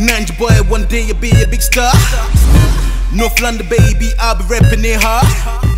Ninja boy, one day you'll be a big star. North London, baby, I'll be rapping it hard.